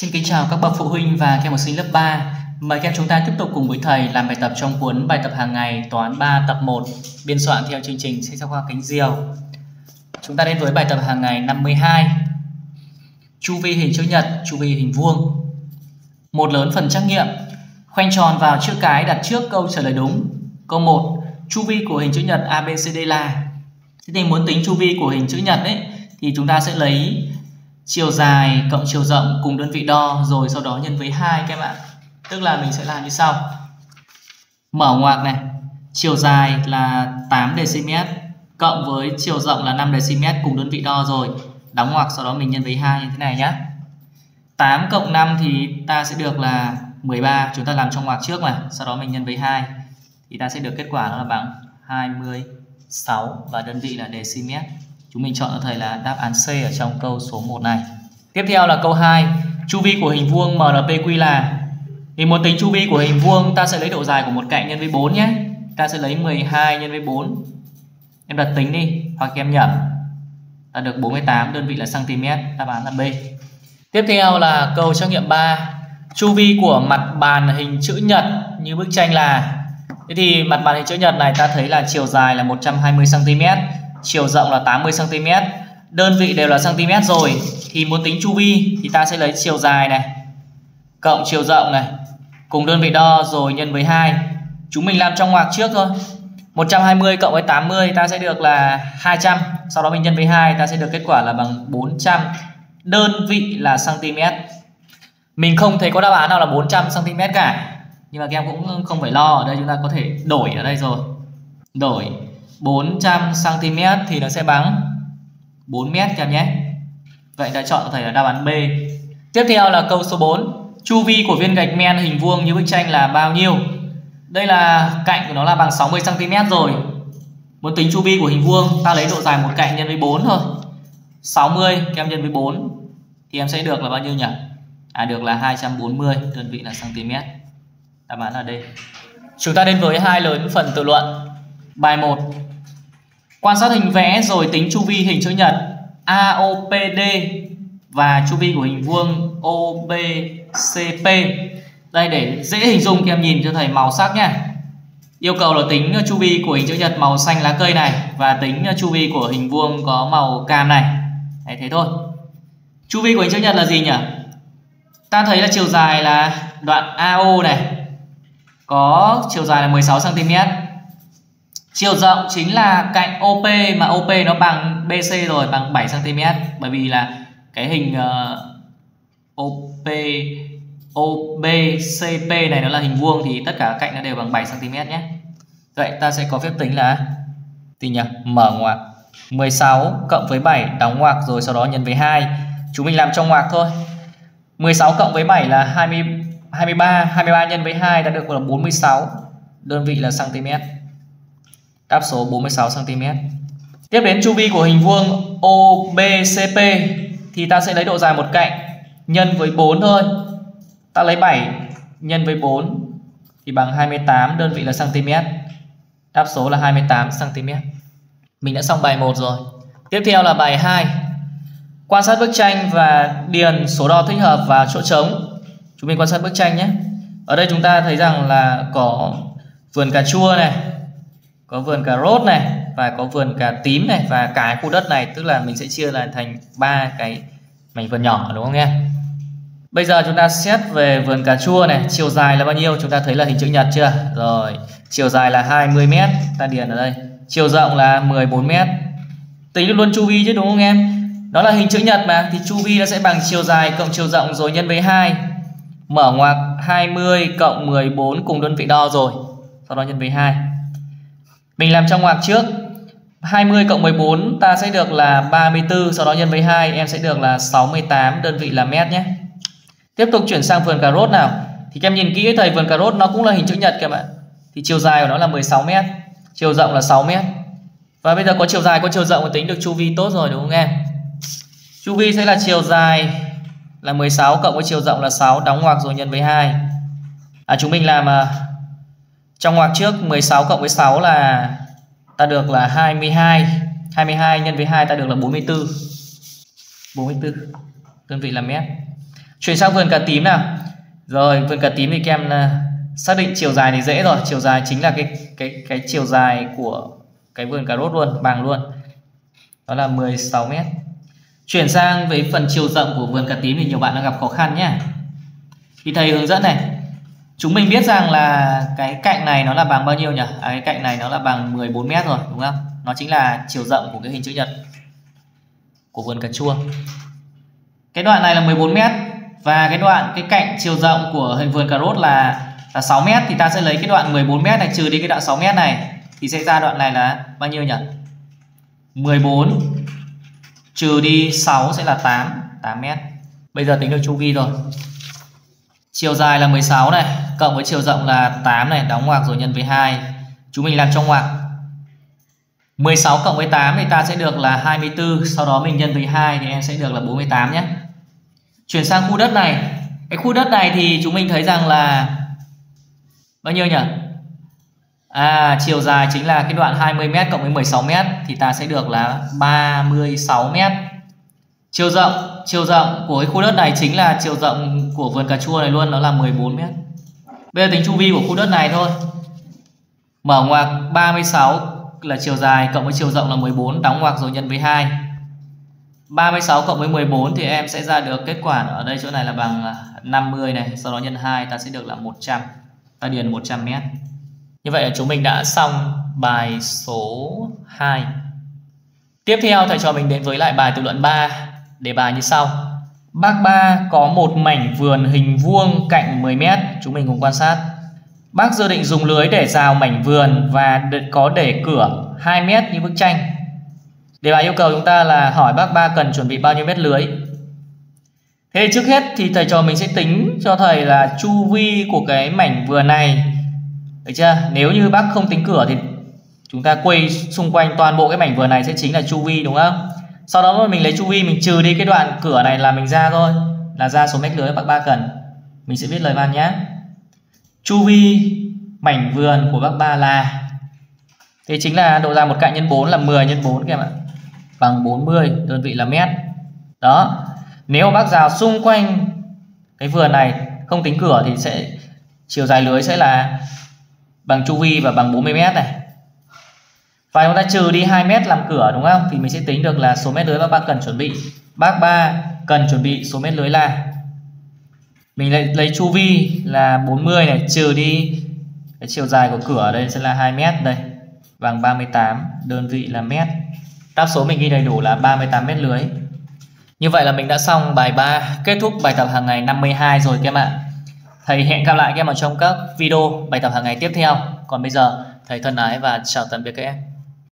Xin kính chào các bậc phụ huynh và các em học sinh lớp 3. Mời các em chúng ta tiếp tục cùng với thầy làm bài tập trong cuốn bài tập hàng ngày toán 3 tập 1 biên soạn theo chương trình sách giáo khoa cánh diều. Chúng ta đến với bài tập hàng ngày 52. Chu vi hình chữ nhật, chu vi hình vuông. Một lớn phần trắc nghiệm. Khoanh tròn vào chữ cái đặt trước câu trả lời đúng. Câu 1. Chu vi của hình chữ nhật ABCD là Thế thì muốn tính chu vi của hình chữ nhật ấy thì chúng ta sẽ lấy chiều dài cộng chiều rộng cùng đơn vị đo, rồi sau đó nhân với 2 các bạn. Tức là mình sẽ làm như sau. Mở ngoặc này, chiều dài là 8 dm cộng với chiều rộng là 5 dm cùng đơn vị đo rồi. Đóng ngoặc, sau đó mình nhân với 2 như thế này nhé 8 cộng 5 thì ta sẽ được là 13 chúng ta làm trong ngoặc trước mà, sau đó mình nhân với 2 thì ta sẽ được kết quả đó là bằng 26 và đơn vị là dm Chúng mình chọn cho thầy là đáp án C ở trong câu số 1 này. Tiếp theo là câu 2. Chu vi của hình vuông MNPQ là Thì muốn tính chu vi của hình vuông ta sẽ lấy độ dài của một cạnh nhân với 4 nhé. Ta sẽ lấy 12 nhân với 4. Em đặt tính đi hoặc em nhẩm. Ta được 48 đơn vị là cm, đáp án là B. Tiếp theo là câu trắc nghiệm 3. Chu vi của mặt bàn hình chữ nhật như bức tranh là Thế thì mặt bàn hình chữ nhật này ta thấy là chiều dài là 120 cm chiều rộng là 80 cm đơn vị đều là cm rồi. Thì muốn tính chu vi thì ta sẽ lấy chiều dài này, cộng chiều rộng này, cùng đơn vị đo rồi nhân với 2 chúng mình làm trong ngoặc trước thôi. 120 cộng với 80 ta sẽ được là 200 sau đó mình nhân với 2 ta sẽ được kết quả là bằng 400 đơn vị là cm mình không thấy có đáp án nào là 400 cm cả. Nhưng mà các em cũng không phải lo, ở đây chúng ta có thể đổi ở đây rồi. Đổi. 400 cm thì nó sẽ bằng 4 mét các em nhé. Vậy ta chọn phải là đáp án B. Tiếp theo là câu số 4. Chu vi của viên gạch men hình vuông như bức tranh là bao nhiêu? Đây là cạnh của nó là bằng 60 cm rồi. Muốn tính chu vi của hình vuông, ta lấy độ dài một cạnh nhân với 4 thôi. 60 kem nhân với 4 thì em sẽ được là bao nhiêu nhỉ? À được là 240, đơn vị là cm. Đáp án là D. Chúng ta đến với hai lớn phần tự luận. Bài 1 Quan sát hình vẽ rồi tính chu vi hình chữ nhật AOPD và chu vi của hình vuông OBCP. Đây, để dễ hình dung các em nhìn cho thầy màu sắc nha. Yêu cầu là tính chu vi của hình chữ nhật màu xanh lá cây này và tính chu vi của hình vuông có màu cam này. Đấy, thế thôi. Chu vi của hình chữ nhật là gì nhỉ? Ta thấy là chiều dài là đoạn AO này có chiều dài là 16 cm Chiều rộng chính là cạnh OP mà OP nó bằng BC rồi bằng 7 cm bởi vì là cái hình ờ, uh, OP OBCP này nó là hình vuông thì tất cả cạnh nó đều bằng 7 cm nhé. Vậy ta sẽ có phép tính là gì nhỉ? Mở ngoặc 16 cộng với 7 đóng ngoặc rồi sau đó nhân với 2. Chúng mình làm trong ngoặc thôi. 16 cộng với 7 là 20 23, 23 nhân với 2 đã được là 46. Đơn vị là cm đáp số 46 cm. Tiếp đến chu vi của hình vuông OBCP thì ta sẽ lấy độ dài một cạnh nhân với 4 thôi. Ta lấy 7 nhân với 4 thì bằng 28 đơn vị là cm. Đáp số là 28 cm. Mình đã xong bài 1 rồi. Tiếp theo là bài 2. Quan sát bức tranh và điền số đo thích hợp vào chỗ trống. Chúng mình quan sát bức tranh nhé. Ở đây chúng ta thấy rằng là có vườn cà chua này, có vườn cà rốt này và có vườn cà tím này và cả khu đất này tức là mình sẽ chia lại thành ba cái mảnh vườn nhỏ đúng không nghe Bây giờ chúng ta xét về vườn cà chua này, chiều dài là bao nhiêu? Chúng ta thấy là hình chữ nhật chưa? Rồi, chiều dài là 20 m, ta điền ở đây. Chiều rộng là 14 m. Tính luôn chu vi chứ đúng không em? Đó là hình chữ nhật mà thì chu vi nó sẽ bằng chiều dài cộng chiều rộng rồi nhân với 2. Mở ngoặc 20 cộng 14 cùng đơn vị đo rồi. Sau đó nhân với 2. Mình làm trong ngoặc trước. 20 cộng 14 ta sẽ được là 34 Sau đó nhân với 2 em sẽ được là 68 Đơn vị là mét nhé. Tiếp tục chuyển sang vườn cà rốt nào. Thì em nhìn kỹ thầy vườn cà rốt nó cũng là hình chữ nhật các bạn. Thì chiều dài của nó là 16 mét Chiều rộng là 6 mét. Và bây giờ có chiều dài có chiều rộng tính được chu vi tốt rồi đúng không em? Chu vi sẽ là chiều dài là 16 cộng với chiều rộng là 6 Đóng ngoặc rồi nhân với 2 à, Chúng mình làm à, trong ngoặc trước 16 cộng với 6 là ta được là 22. 22 nhân với 2 ta được là 44. 44 đơn vị là mét. Chuyển sang vườn cà tím nào. Rồi vườn cà tím thì các em à, xác định chiều dài thì dễ rồi. Chiều dài chính là cái cái cái chiều dài của cái vườn cà rốt luôn, bằng luôn. Đó là 16 mét. Chuyển sang với phần chiều rộng của vườn cà tím thì nhiều bạn đang gặp khó khăn nhé. Thì thầy hướng dẫn này. Chúng mình biết rằng là cái cạnh này nó là bằng bao nhiêu nhỉ? À, cái cạnh này nó là bằng 14 mét rồi đúng không? Nó chính là chiều rộng của cái hình chữ nhật của vườn cà chua. Cái đoạn này là 14 mét và cái đoạn cái cạnh chiều rộng của hình vườn cà rốt là là 6 mét thì ta sẽ lấy cái đoạn 14 mét này trừ đi cái đoạn 6 mét này thì sẽ ra đoạn này là bao nhiêu nhỉ? 14 trừ đi 6 sẽ là 8 8 mét. Bây giờ tính được chu vi rồi. Chiều dài là 16 này, cộng với chiều rộng là 8 này, đóng ngoặc rồi nhân với 2. Chúng mình làm trong ngoặc. 16 cộng với 8 thì ta sẽ được là 24, sau đó mình nhân với 2 thì em sẽ được là 48 nhé. Chuyển sang khu đất này. Cái khu đất này thì chúng mình thấy rằng là bao nhiêu nhỉ? À, chiều dài chính là cái đoạn 20m cộng với 16m thì ta sẽ được là 36m. Chiều rộng, chiều rộng của cái khu đất này chính là chiều rộng của vườn cà chua này luôn, nó là 14m. Bây giờ tính chu vi của khu đất này thôi. Mở ngoặc 36 là chiều dài cộng với chiều rộng là 14, đóng ngoặc rồi nhân với 2. 36 cộng với 14 thì em sẽ ra được kết quả ở đây chỗ này là bằng à, 50 này, sau đó nhân 2 ta sẽ được là 100. Ta điền 100 mét. Như vậy là chúng mình đã xong bài số 2. Tiếp theo thầy cho mình đến với lại bài tự luận 3. Đề bài như sau. Bác ba có một mảnh vườn hình vuông cạnh 10 mét. Chúng mình cùng quan sát. Bác dự định dùng lưới để rào mảnh vườn và có để cửa 2 mét như bức tranh. Đề bài yêu cầu chúng ta là hỏi bác ba cần chuẩn bị bao nhiêu mét lưới. Thế trước hết thì thầy trò mình sẽ tính cho thầy là chu vi của cái mảnh vườn này được chưa? Nếu như bác không tính cửa thì chúng ta quay xung quanh toàn bộ cái mảnh vườn này sẽ chính là chu vi, đúng không? Sau đó mình lấy chu vi mình trừ đi cái đoạn cửa này là mình ra thôi, là ra số mét lưới bác ba cần. Mình sẽ viết lời văn nhé. Chu vi mảnh vườn của bác ba là Thế chính là độ dài một cạnh nhân 4 là 10 nhân 4 các em ạ. Bằng 40, đơn vị là mét. Đó. Nếu bác rào xung quanh cái vườn này không tính cửa thì sẽ chiều dài lưới sẽ là bằng chu vi và bằng 40 mét này và chúng ta trừ đi 2 mét làm cửa đúng không? Thì mình sẽ tính được là số mét lưới bác ba cần chuẩn bị. Bác ba cần chuẩn bị số mét lưới là? Mình lấy, lấy chu vi là 40 này trừ đi cái chiều dài của cửa đây sẽ là 2 mét đây. Bằng 38 đơn vị là mét. Đáp số mình ghi đầy đủ là 38 mét lưới. Như vậy là mình đã xong bài 3 kết thúc bài tập hàng ngày 52 rồi các em ạ. Thầy hẹn gặp lại các em ở trong các video bài tập hàng ngày tiếp theo. Còn bây giờ, thầy thân ái và chào tạm biệt các em.